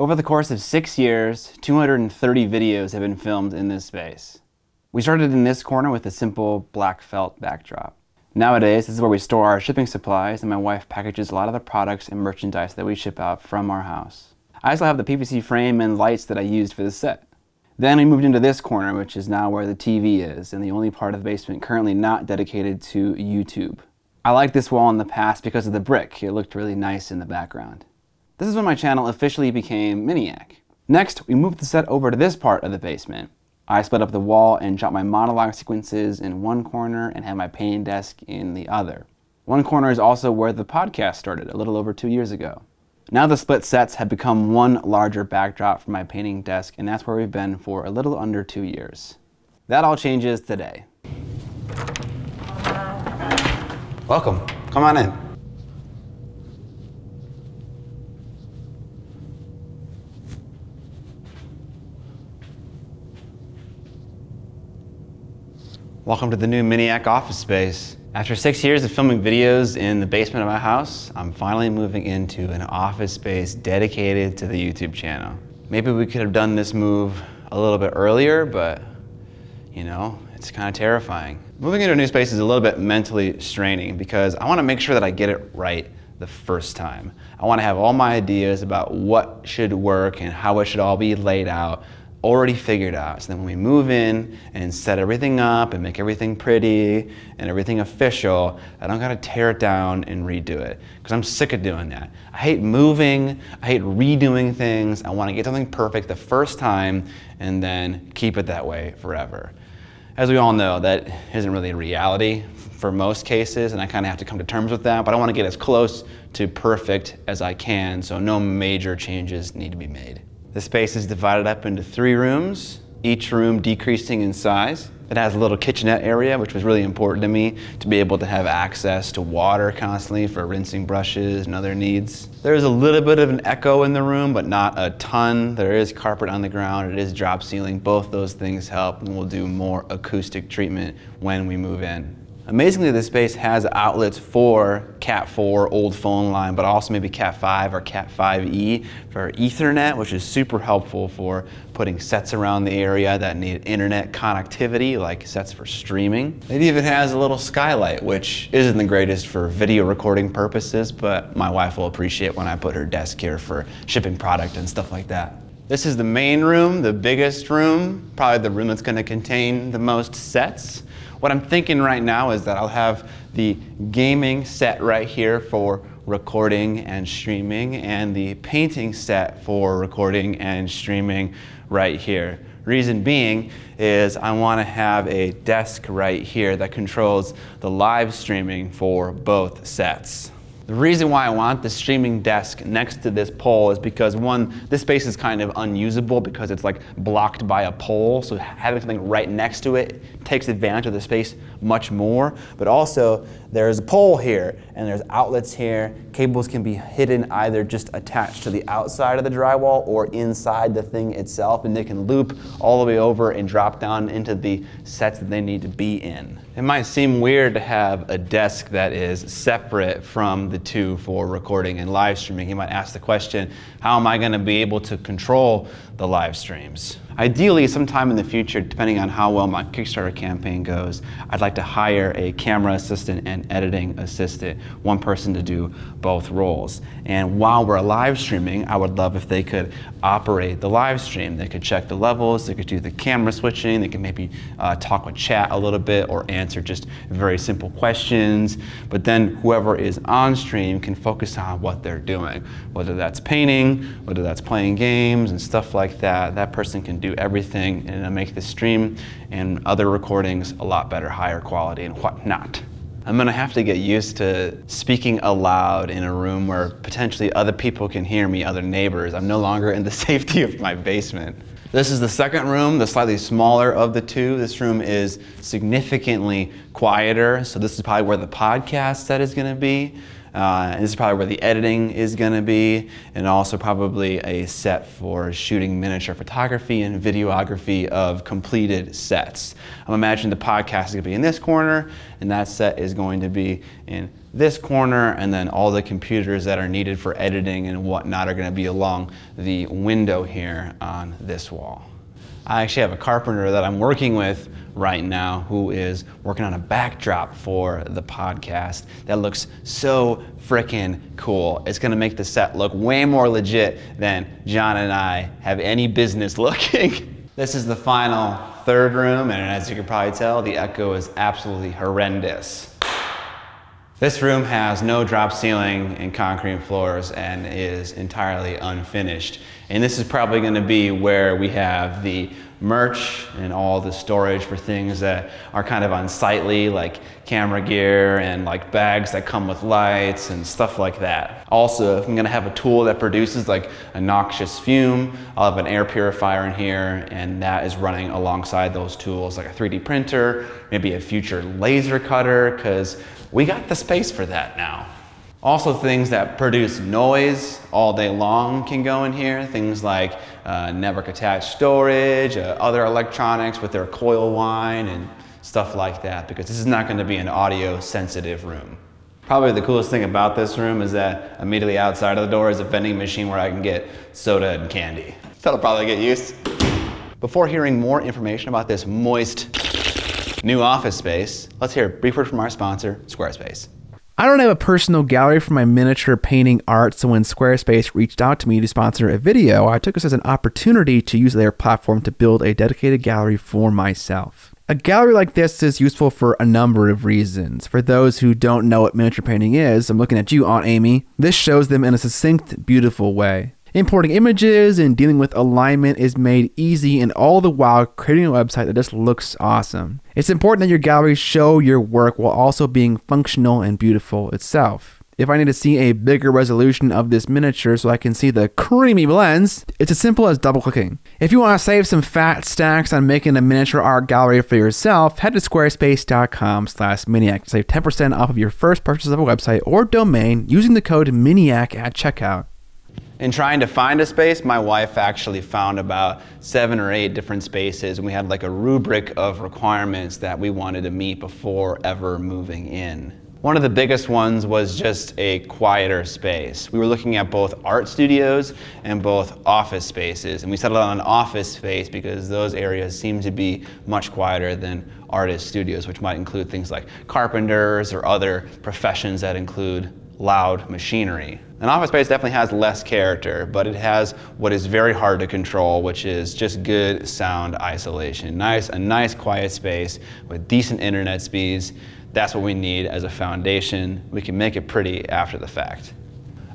Over the course of six years, 230 videos have been filmed in this space. We started in this corner with a simple black felt backdrop. Nowadays, this is where we store our shipping supplies and my wife packages a lot of the products and merchandise that we ship out from our house. I also have the PVC frame and lights that I used for the set. Then we moved into this corner, which is now where the TV is, and the only part of the basement currently not dedicated to YouTube. I liked this wall in the past because of the brick. It looked really nice in the background. This is when my channel officially became Miniac. Next, we moved the set over to this part of the basement. I split up the wall and shot my monologue sequences in one corner and had my painting desk in the other. One corner is also where the podcast started a little over two years ago. Now the split sets have become one larger backdrop for my painting desk and that's where we've been for a little under two years. That all changes today. Welcome, come on in. Welcome to the new Miniac office space. After six years of filming videos in the basement of my house, I'm finally moving into an office space dedicated to the YouTube channel. Maybe we could have done this move a little bit earlier, but you know, it's kind of terrifying. Moving into a new space is a little bit mentally straining because I want to make sure that I get it right the first time. I want to have all my ideas about what should work and how it should all be laid out already figured out. So then when we move in and set everything up and make everything pretty and everything official, I don't gotta tear it down and redo it because I'm sick of doing that. I hate moving, I hate redoing things. I wanna get something perfect the first time and then keep it that way forever. As we all know, that isn't really a reality for most cases and I kind of have to come to terms with that, but I wanna get as close to perfect as I can so no major changes need to be made. The space is divided up into three rooms, each room decreasing in size. It has a little kitchenette area, which was really important to me to be able to have access to water constantly for rinsing brushes and other needs. There's a little bit of an echo in the room, but not a ton. There is carpet on the ground, it is drop ceiling. Both those things help and we'll do more acoustic treatment when we move in. Amazingly, this space has outlets for Cat4 old phone line, but also maybe Cat5 or Cat5e for Ethernet, which is super helpful for putting sets around the area that need internet connectivity, like sets for streaming. It even has a little skylight, which isn't the greatest for video recording purposes, but my wife will appreciate when I put her desk here for shipping product and stuff like that. This is the main room, the biggest room, probably the room that's gonna contain the most sets. What I'm thinking right now is that I'll have the gaming set right here for recording and streaming and the painting set for recording and streaming right here. Reason being is I want to have a desk right here that controls the live streaming for both sets. The reason why I want the streaming desk next to this pole is because one, this space is kind of unusable because it's like blocked by a pole. So having something right next to it takes advantage of the space much more. But also there's a pole here and there's outlets here. Cables can be hidden either just attached to the outside of the drywall or inside the thing itself and they can loop all the way over and drop down into the sets that they need to be in. It might seem weird to have a desk that is separate from the two for recording and live streaming. You might ask the question, how am I going to be able to control the live streams? Ideally, sometime in the future, depending on how well my Kickstarter campaign goes, I'd like to hire a camera assistant and editing assistant, one person to do both roles. And while we're live streaming, I would love if they could operate the live stream. They could check the levels, they could do the camera switching, they could maybe uh, talk with chat a little bit or answer just very simple questions. But then whoever is on stream can focus on what they're doing, whether that's painting, whether that's playing games and stuff like that. That person can do everything and make the stream and other recordings a lot better, higher quality and whatnot. I'm gonna have to get used to speaking aloud in a room where potentially other people can hear me, other neighbors. I'm no longer in the safety of my basement. This is the second room, the slightly smaller of the two. This room is significantly quieter, so this is probably where the podcast set is gonna be. Uh, this is probably where the editing is going to be, and also probably a set for shooting miniature photography and videography of completed sets. I'm imagining the podcast is going to be in this corner, and that set is going to be in this corner and then all the computers that are needed for editing and whatnot are gonna be along the window here on this wall. I actually have a carpenter that I'm working with right now who is working on a backdrop for the podcast that looks so freaking cool. It's gonna make the set look way more legit than John and I have any business looking. this is the final third room, and as you can probably tell, the echo is absolutely horrendous. This room has no drop ceiling and concrete floors and is entirely unfinished. And this is probably gonna be where we have the merch and all the storage for things that are kind of unsightly, like camera gear and like bags that come with lights and stuff like that. Also, if I'm gonna have a tool that produces like a noxious fume, I'll have an air purifier in here and that is running alongside those tools, like a 3D printer, maybe a future laser cutter, because we got the space for that now. Also things that produce noise all day long can go in here. Things like uh, network attached storage, uh, other electronics with their coil whine and stuff like that because this is not going to be an audio sensitive room. Probably the coolest thing about this room is that immediately outside of the door is a vending machine where I can get soda and candy. That'll probably get used. Before hearing more information about this moist new office space, let's hear a brief word from our sponsor, Squarespace. I don't have a personal gallery for my miniature painting art, so when Squarespace reached out to me to sponsor a video, I took this as an opportunity to use their platform to build a dedicated gallery for myself. A gallery like this is useful for a number of reasons. For those who don't know what miniature painting is, I'm looking at you, Aunt Amy. This shows them in a succinct, beautiful way. Importing images and dealing with alignment is made easy and all the while creating a website that just looks awesome. It's important that your gallery show your work while also being functional and beautiful itself. If I need to see a bigger resolution of this miniature so I can see the creamy blends, it's as simple as double clicking. If you want to save some fat stacks on making a miniature art gallery for yourself, head to squarespace.com slash miniac to save 10% off of your first purchase of a website or domain using the code miniac at checkout. In trying to find a space, my wife actually found about seven or eight different spaces, and we had like a rubric of requirements that we wanted to meet before ever moving in. One of the biggest ones was just a quieter space. We were looking at both art studios and both office spaces, and we settled on an office space because those areas seem to be much quieter than artist studios, which might include things like carpenters or other professions that include loud machinery. An office space definitely has less character, but it has what is very hard to control, which is just good sound isolation. Nice, a nice quiet space with decent internet speeds. That's what we need as a foundation. We can make it pretty after the fact.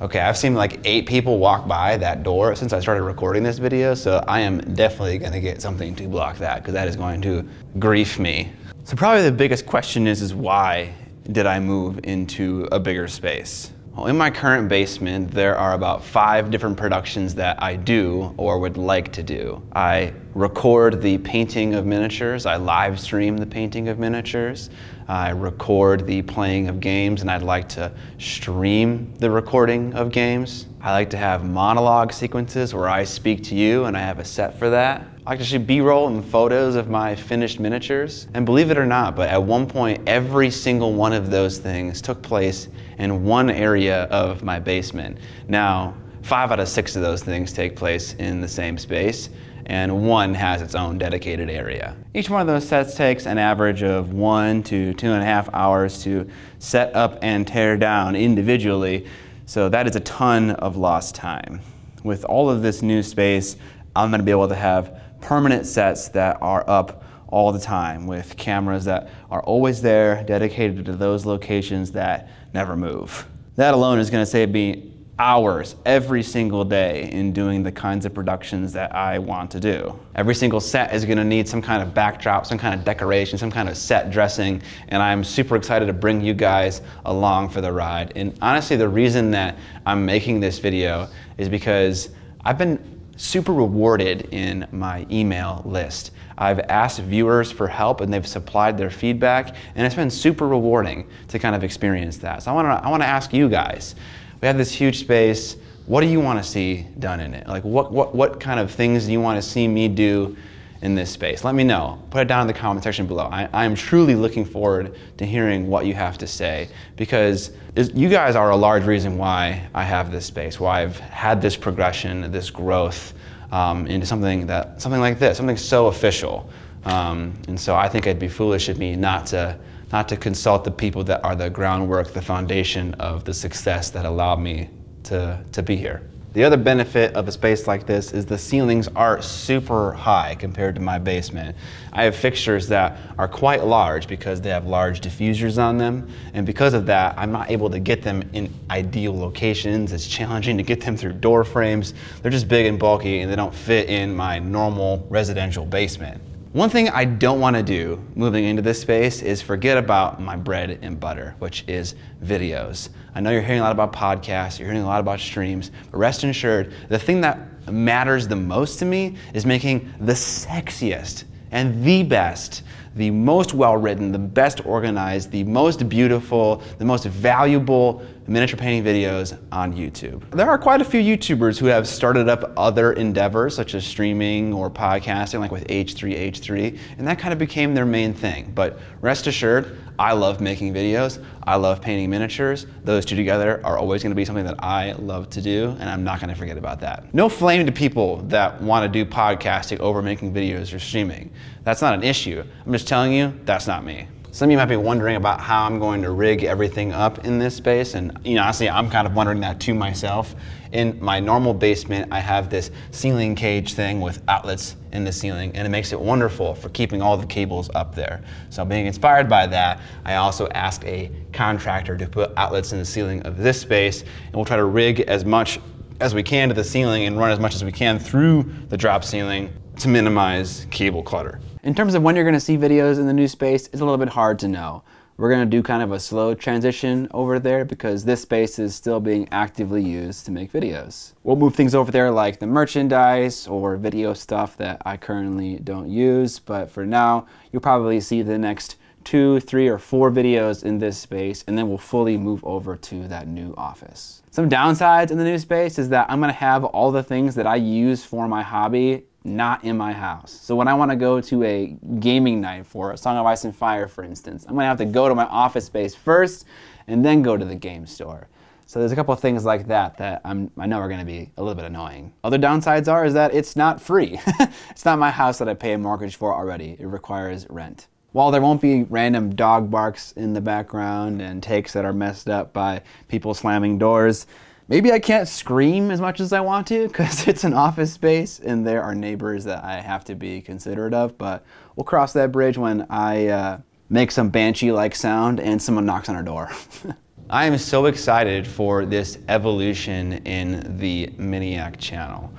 Okay, I've seen like eight people walk by that door since I started recording this video, so I am definitely gonna get something to block that because that is going to grief me. So probably the biggest question is, is why did I move into a bigger space? Well, in my current basement, there are about five different productions that I do or would like to do. I record the painting of miniatures, I live stream the painting of miniatures, I record the playing of games, and I'd like to stream the recording of games. I like to have monologue sequences where I speak to you and I have a set for that. I like to shoot B-roll and photos of my finished miniatures. And believe it or not, but at one point, every single one of those things took place in one area of my basement. Now, five out of six of those things take place in the same space, and one has its own dedicated area. Each one of those sets takes an average of one to two and a half hours to set up and tear down individually, so that is a ton of lost time. With all of this new space, I'm gonna be able to have permanent sets that are up all the time with cameras that are always there, dedicated to those locations that never move. That alone is gonna save me hours every single day in doing the kinds of productions that I want to do. Every single set is gonna need some kind of backdrop, some kind of decoration, some kind of set dressing, and I'm super excited to bring you guys along for the ride. And honestly, the reason that I'm making this video is because I've been super rewarded in my email list. I've asked viewers for help and they've supplied their feedback and it's been super rewarding to kind of experience that. So I want to I want to ask you guys. We have this huge space. What do you want to see done in it? Like what what what kind of things do you want to see me do in this space? Let me know. Put it down in the comment section below. I, I am truly looking forward to hearing what you have to say because you guys are a large reason why I have this space, why I've had this progression, this growth um, into something that something like this, something so official. Um, and so I think it'd be foolish of me not to not to consult the people that are the groundwork, the foundation of the success that allowed me to, to be here. The other benefit of a space like this is the ceilings are super high compared to my basement. I have fixtures that are quite large because they have large diffusers on them. And because of that, I'm not able to get them in ideal locations. It's challenging to get them through door frames. They're just big and bulky and they don't fit in my normal residential basement. One thing I don't want to do moving into this space is forget about my bread and butter, which is videos. I know you're hearing a lot about podcasts, you're hearing a lot about streams, but rest assured, the thing that matters the most to me is making the sexiest and the best the most well written, the best organized, the most beautiful, the most valuable miniature painting videos on YouTube. There are quite a few YouTubers who have started up other endeavors such as streaming or podcasting like with H3H3 and that kind of became their main thing. But rest assured, I love making videos. I love painting miniatures. Those two together are always going to be something that I love to do, and I'm not going to forget about that. No flame to people that want to do podcasting over making videos or streaming. That's not an issue. I'm just telling you, that's not me. Some of you might be wondering about how I'm going to rig everything up in this space, and you know, honestly, I'm kind of wondering that to myself. In my normal basement, I have this ceiling cage thing with outlets in the ceiling, and it makes it wonderful for keeping all the cables up there. So being inspired by that, I also asked a contractor to put outlets in the ceiling of this space, and we'll try to rig as much as we can to the ceiling and run as much as we can through the drop ceiling to minimize cable clutter. In terms of when you're going to see videos in the new space, it's a little bit hard to know. We're going to do kind of a slow transition over there because this space is still being actively used to make videos. We'll move things over there like the merchandise or video stuff that I currently don't use, but for now, you'll probably see the next two, three, or four videos in this space, and then we'll fully move over to that new office. Some downsides in the new space is that I'm gonna have all the things that I use for my hobby not in my house. So when I want to go to a gaming night for a Song of Ice and Fire, for instance, I'm going to have to go to my office space first and then go to the game store. So there's a couple of things like that that I'm, I know are going to be a little bit annoying. Other downsides are is that it's not free. it's not my house that I pay a mortgage for already. It requires rent. While there won't be random dog barks in the background and takes that are messed up by people slamming doors, Maybe I can't scream as much as I want to because it's an office space and there are neighbors that I have to be considerate of, but we'll cross that bridge when I uh, make some banshee-like sound and someone knocks on our door. I am so excited for this evolution in the Miniac channel.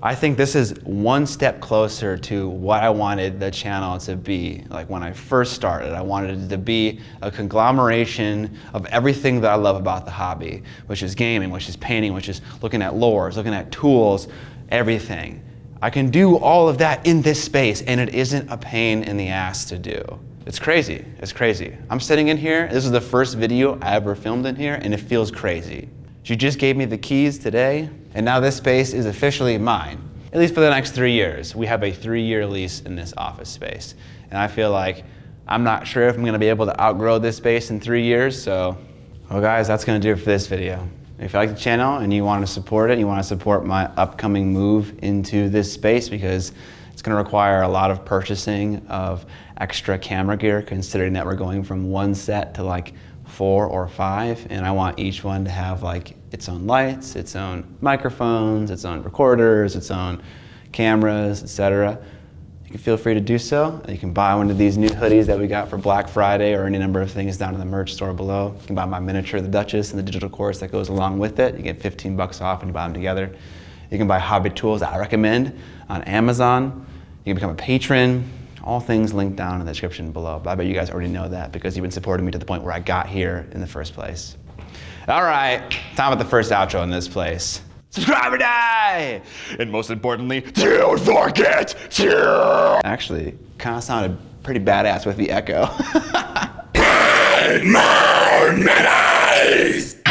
I think this is one step closer to what I wanted the channel to be. Like when I first started, I wanted it to be a conglomeration of everything that I love about the hobby, which is gaming, which is painting, which is looking at lures, looking at tools, everything. I can do all of that in this space and it isn't a pain in the ass to do. It's crazy, it's crazy. I'm sitting in here, this is the first video I ever filmed in here and it feels crazy. She just gave me the keys today, and now this space is officially mine, at least for the next three years. We have a three-year lease in this office space, and I feel like I'm not sure if I'm gonna be able to outgrow this space in three years, so, well guys, that's gonna do it for this video. If you like the channel and you want to support it, you want to support my upcoming move into this space because it's going to require a lot of purchasing of extra camera gear considering that we're going from one set to like four or five, and I want each one to have like its own lights, its own microphones, its own recorders, its own cameras, etc. You can feel free to do so. You can buy one of these new hoodies that we got for Black Friday or any number of things down in the merch store below. You can buy my miniature, the Duchess, and the digital course that goes along with it. You get 15 bucks off when you buy them together. You can buy hobby tools that I recommend on Amazon. You can become a patron. All things linked down in the description below. But I bet you guys already know that because you've been supporting me to the point where I got here in the first place. All right, time about the first outro in this place. Subscribe or die! And most importantly, don't forget to... Actually, kind of sounded pretty badass with the echo.